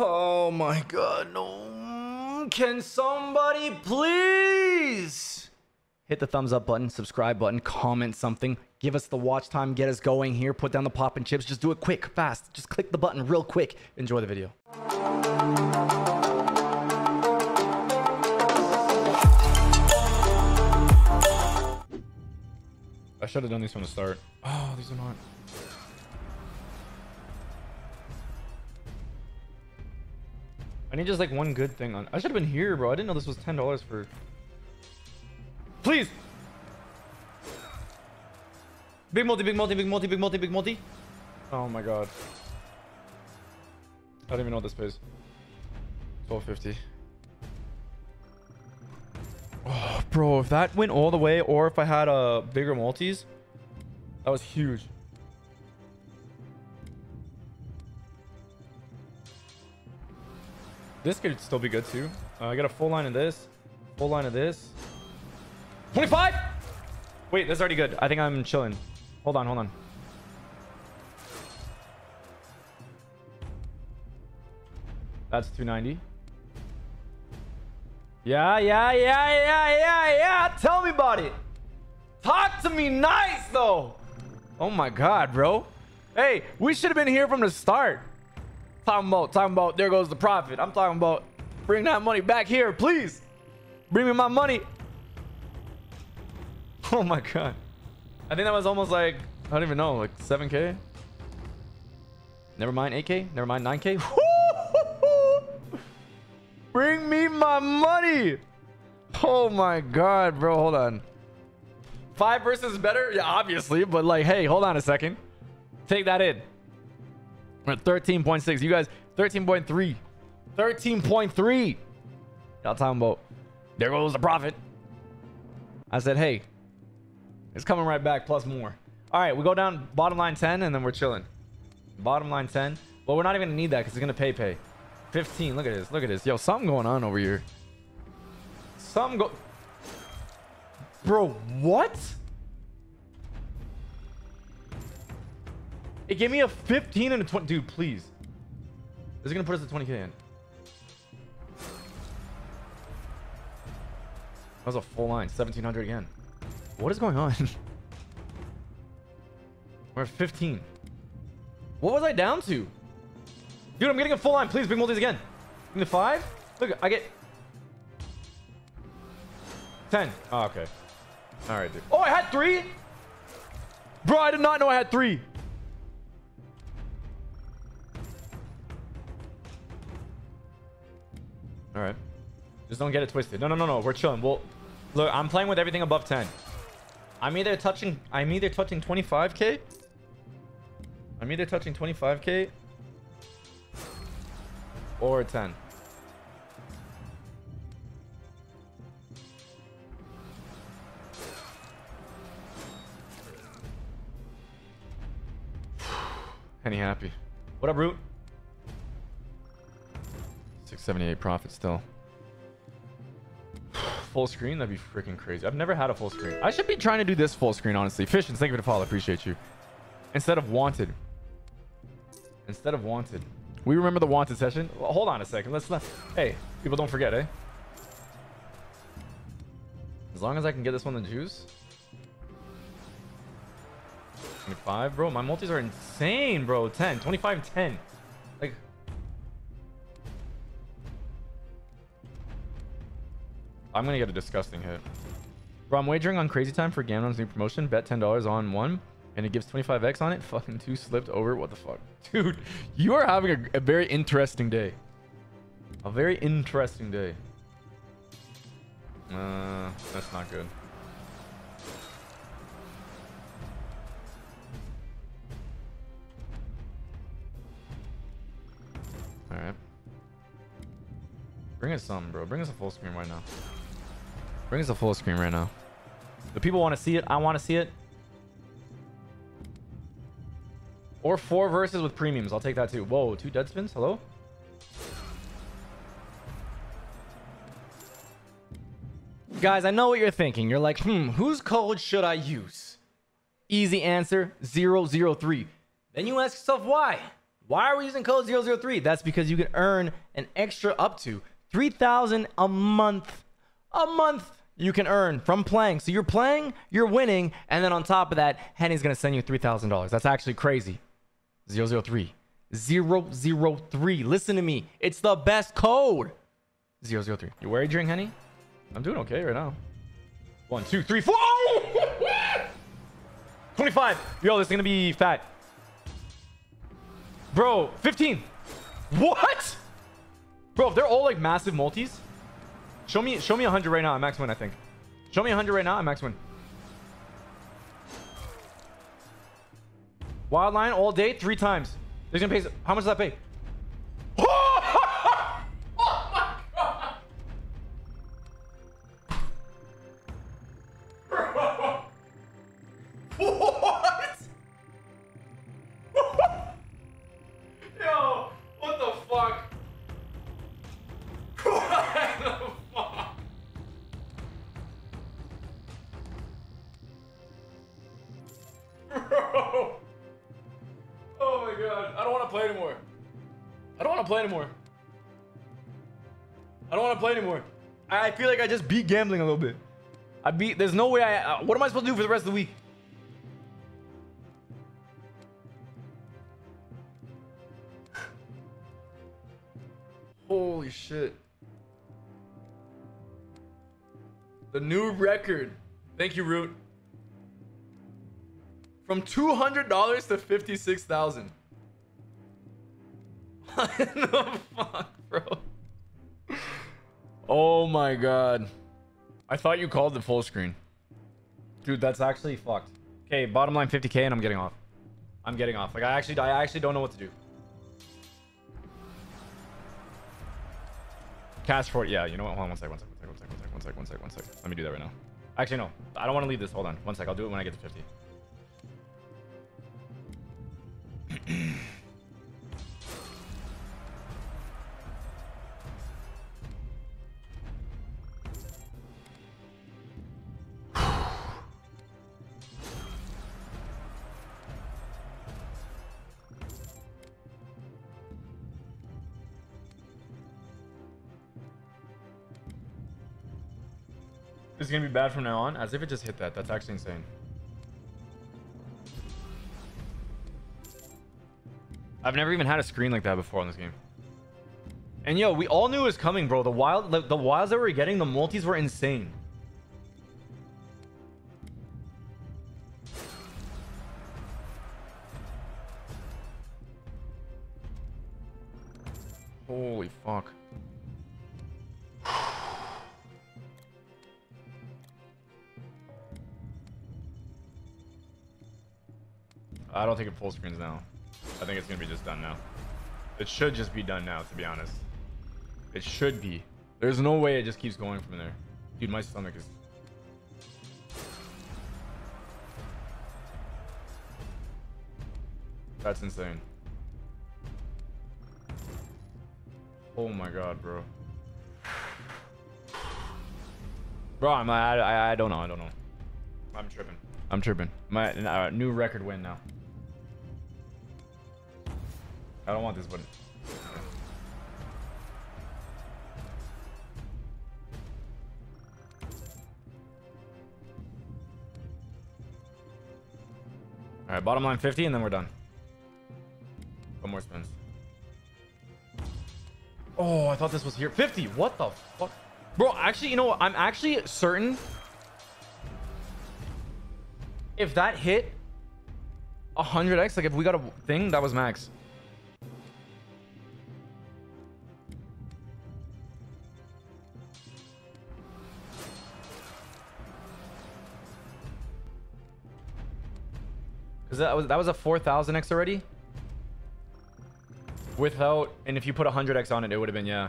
Oh my god, no. Can somebody please hit the thumbs up button, subscribe button, comment something, give us the watch time, get us going here, put down the pop and chips. Just do it quick, fast. Just click the button real quick. Enjoy the video. I should have done these from the start. Oh, these are not. Need just like one good thing on. I should have been here, bro. I didn't know this was ten dollars for. Please. Big multi, big multi, big multi, big multi, big multi. Oh my god. I don't even know what this pays. Twelve fifty. Oh, bro, if that went all the way, or if I had a uh, bigger multis, that was huge. This could still be good too. Uh, I got a full line of this, full line of this. 25! Wait, that's already good. I think I'm chilling. Hold on, hold on. That's 290. Yeah, yeah, yeah, yeah, yeah, yeah. Tell me about it. Talk to me nice, though. Oh my God, bro. Hey, we should have been here from the start. Talking about, talking about, there goes the profit. I'm talking about, bring that money back here, please. Bring me my money. Oh my God. I think that was almost like, I don't even know, like 7K? Never mind 8K? Never mind 9K? Bring me my money. Oh my god, bro. Hold on. Five versus better? Yeah, obviously. But like, hey, hold on a second. Take that in. We're at 13.6. You guys, 13.3. 13.3. Y'all talking about, there goes the profit. I said, hey, it's coming right back plus more. All right, we go down bottom line 10 and then we're chilling. Bottom line 10. Well, we're not even to need that because it's to pay pay. 15. Look at this. Look at this. Yo, something going on over here. Something go... Bro, what? It gave me a 15 and a 20. Dude, please. This is going to put us at 20k in. That was a full line. 1700 again. What is going on? We're at 15. What was I down to? Dude, I'm getting a full line. Please, big multis again. Give me five. Look, I get... 10. Oh, okay. All right, dude. Oh, I had three? Bro, I did not know I had three. All right. Just don't get it twisted. No, no, no, no. We're chilling. Well, look, I'm playing with everything above 10. I'm either touching... I'm either touching 25k. I'm either touching 25k or 10. Penny happy. What up, Root? 678 profit still. full screen? That'd be freaking crazy. I've never had a full screen. I should be trying to do this full screen, honestly. Fishins, thank you for the follow. Appreciate you. Instead of wanted. Instead of wanted. We remember the wanted session. Well, hold on a second. Let's let. Hey, people, don't forget, eh? As long as I can get this one the juice. 25, bro. My multis are insane, bro. 10, 25, 10. Like. I'm gonna get a disgusting hit. Bro, I'm wagering on Crazy Time for Gamdom's new promotion. Bet $10 on one and it gives 25x on it. Fucking two slipped over. What the fuck? Dude, you are having a, a very interesting day. A very interesting day. Uh, that's not good. Alright. Bring us some, bro. Bring us a full screen right now. Bring us a full screen right now. The people want to see it. I want to see it. Or four verses with premiums. I'll take that too. Whoa, two dead spins? Hello? Guys, I know what you're thinking. You're like, hmm, whose code should I use? Easy answer, 003. Then you ask yourself why. Why are we using code 003? That's because you can earn an extra up to 3000 a month. A month you can earn from playing. So you're playing, you're winning, and then on top of that, Henny's to send you $3,000. That's actually crazy. 003. 003. Listen to me. It's the best code. 003. You worried during Henny? I'm doing okay right now. One, two, three, four. Oh! 25. Yo, this is to be fat. Bro, 15. What? Bro, if they're all like massive multis, show me show me 100 right now. I'm max win, I think. Show me 100 right now. I'm max win. Wild line all day, three times. They're gonna pay. How much does that pay? Oh my god. I don't want to play anymore. I don't want to play anymore. I don't want to play anymore. I I feel like I just beat gambling a little bit. I beat. There's no way I. Uh, what am I supposed to do for the rest of the week? Holy shit. The new record. Thank you, Root. From two hundred dollars to fifty six thousand. What the fuck, bro? Oh my god. I thought you called the full screen. Dude, that's actually fucked. Okay, bottom line 50k and I'm getting off. I'm getting off. Like I actually I actually don't know what to do. Cash for it. Yeah, you know what? Hold on one sec, one sec, one sec, one sec, one sec, one sec, one sec, one sec. Let me do that right now. Actually, no. I don't want to leave this. Hold on. One sec. I'll do it when I get to 50. Is gonna be bad from now on. As if it just hit that. That's actually insane. I've never even had a screen like that before on this game. And yo, we all knew it was coming, bro. The wild, the, the wilds that we were getting, the multis were insane. Holy fuck. I don't think it full screens now. I think it's gonna be just done now. It should just be done now, to be honest. It should be. There's no way it just keeps going from there. Dude, my stomach is... That's insane. Oh my god, bro. Bro, I'm, I, I, I don't know. I don't know. I'm tripping. I'm tripping. My uh, new record win now. I don't want this button. All right, bottom line 50 and then we're done. One more spins. Oh, I thought this was here. 50. What the fuck? Bro, actually, you know what? I'm actually certain if that hit 100x, like if we got a thing, that was max. Cause that was that was a 4000x already. Without, and if you put 100x on it, it would have been yeah.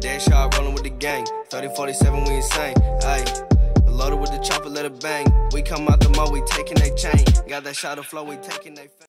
Dead shot rolling with the gang. 30 47, we insane. Ayy. Loaded with the chopper, let it bang. We come out the mud, we taking they chain. Got that shot of flow, we taking they.